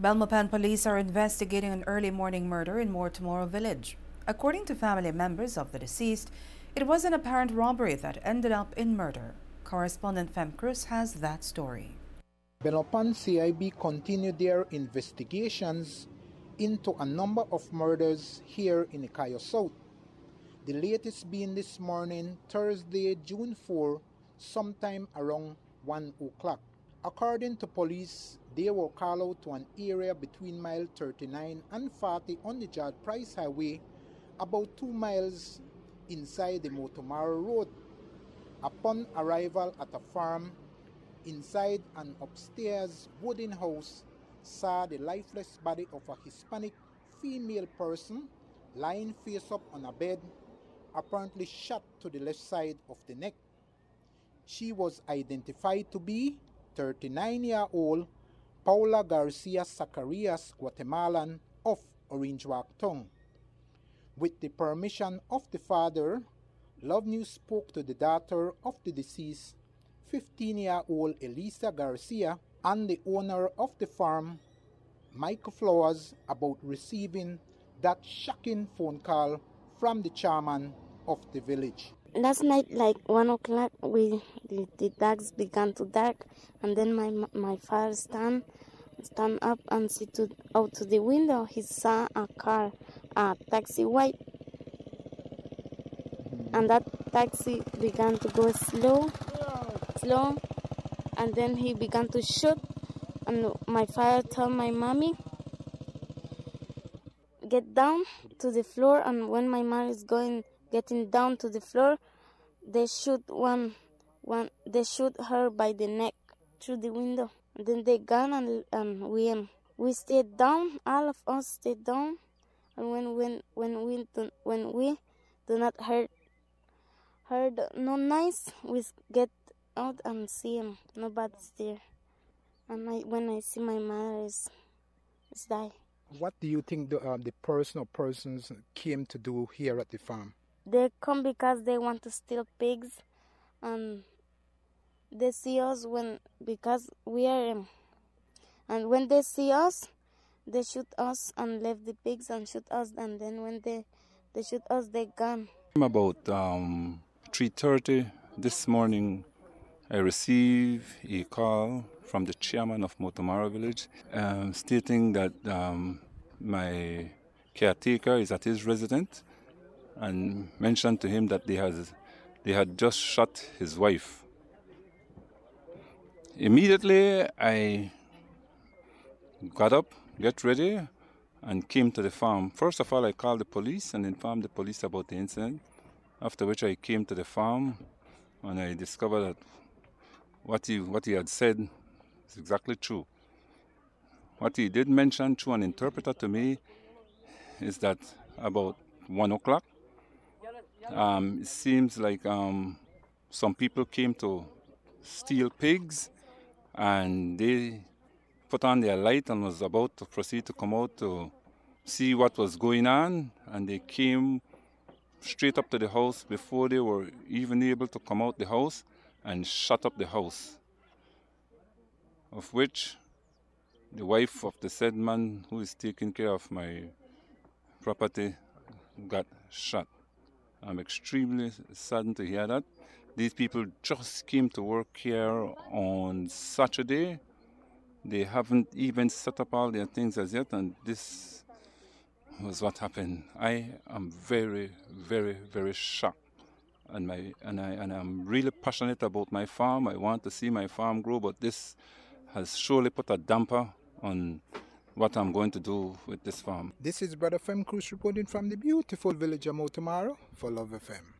Belmopan police are investigating an early morning murder in More Tomorrow village. According to family members of the deceased, it was an apparent robbery that ended up in murder. Correspondent Fem Cruz has that story. Belmopan CIB continued their investigations into a number of murders here in Ikayo South. The latest being this morning, Thursday, June 4, sometime around 1 o'clock. According to police, they were called to an area between mile 39 and 40 on the George Price Highway, about two miles inside the More Tomorrow Road. Upon arrival at a farm, inside an upstairs wooden house, saw the lifeless body of a Hispanic female person lying face up on a bed, apparently shot to the left side of the neck. She was identified to be 39 year old Paula Garcia Zacarias, Guatemalan of Orange Tongue. With the permission of the father, Love News spoke to the daughter of the deceased, 15 year old Elisa Garcia, and the owner of the farm, Michael Flowers, about receiving that shocking phone call from the chairman of the village last night like one o'clock we the, the dogs began to bark and then my my father stand stand up and see to out to the window. He saw a car a taxi white. Mm-hmm. And that taxi began to go slow slow and then he began to shoot. And my father told my mommy get down to the floor and when my mom is going getting down to the floor they shoot one one they shoot her by the neck through the window. Then they gun and, and we um, we stayed down all of us stayed down. And when when when we do, when we do not hurt heard no noise we get out and see him nobody's there. And I, when i see my mother is is die. What do you think the, uh, the person or persons came to do here at the farm they come because they want to steal pigs, and they see us when because we are, um, and when they see us, they shoot us and leave the pigs and shoot us, and then when they they shoot us, they gun. About um, 3:30 this morning, I received a call from the chairman of More Tomorrow village um, stating that um, my caretaker is at his residence and mentioned to him that they, has, they had just shot his wife. Immediately, I got up, get ready, and came to the farm. First of all, I called the police and informed the police about the incident. After which, I came to the farm and I discovered that what he, what he had said is exactly true. What he did mention through an interpreter to me is that about one o'clock, um, it seems like um, some people came to steal pigs and they put on their light and was about to proceed to come out to see what was going on. And they came straight up to the house before they were even able to come out the house and shut up the house. Of which the wife of the said man who is taking care of my property got shot I'm extremely saddened to hear that. These people just came to work here on Saturday. They haven't even set up all their things as yet, and this was what happened. I am very, very, very shocked. And, my, and, I, and I'm really passionate about my farm. I want to see my farm grow, but this has surely put a damper on what I'm going to do with this farm. This is Brother Fem Cruz reporting from the beautiful village of More Tomorrow for Love FM.